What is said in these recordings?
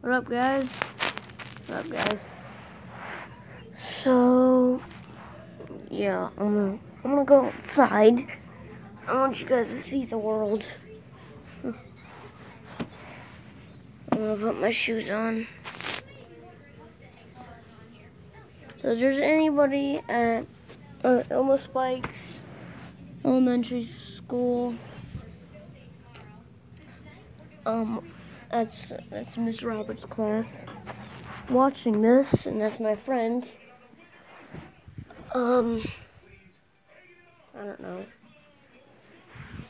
What up, guys? What up, guys? So, yeah, I'm gonna, I'm gonna go outside. I want you guys to see the world. I'm gonna put my shoes on. So, if there's anybody at uh, Elma Spikes Elementary School, um, that's that's Miss Roberts' class watching this, and that's my friend. Um, I don't know.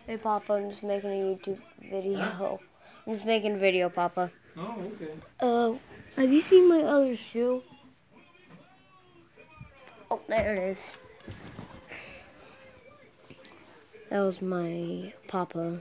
Hey, Papa, I'm just making a YouTube video. I'm just making a video, Papa. Oh, okay. Uh, have you seen my other shoe? Oh, there it is. That was my Papa.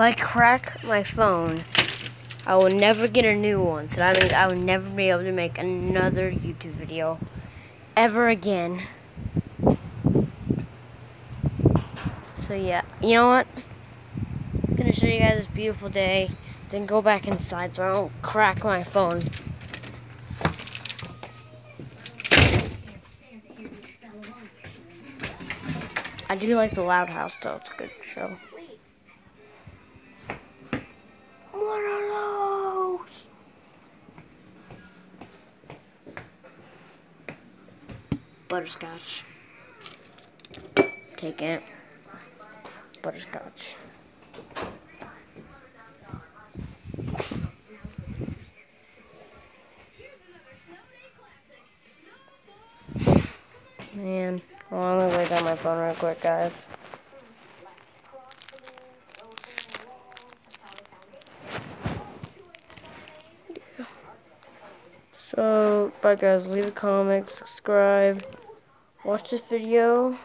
If I crack my phone, I will never get a new one. So that means I will never be able to make another YouTube video ever again. So yeah, you know what? I'm gonna show you guys this beautiful day, then go back inside so I don't crack my phone. I do like the Loud House though, it's a good show. What are those? Butterscotch. Take it. Butterscotch. Man, let me lay down my phone real quick, guys. So, bye guys. Leave a comment, subscribe, watch this video,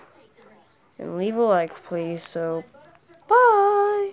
and leave a like, please. So, bye!